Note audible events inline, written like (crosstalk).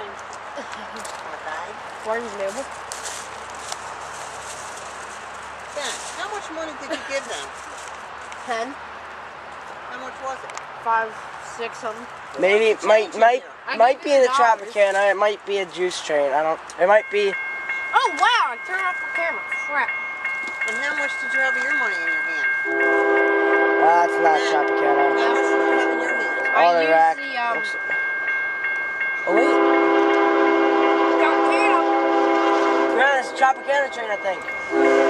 thing. A bag? Barnes Noble. How much money did you give them? (laughs) Ten. How much was it? Five, six something. Maybe it might might I might be you the dollars. Tropicana. It might be a juice train. I don't. It might be. Oh wow! I turned off the camera. Crap. And how much did you have of your money in your hand? That's not Yeah. Tropicana. How much did you have in your hand? I All the used rack. the, um, Tropicana train, I think.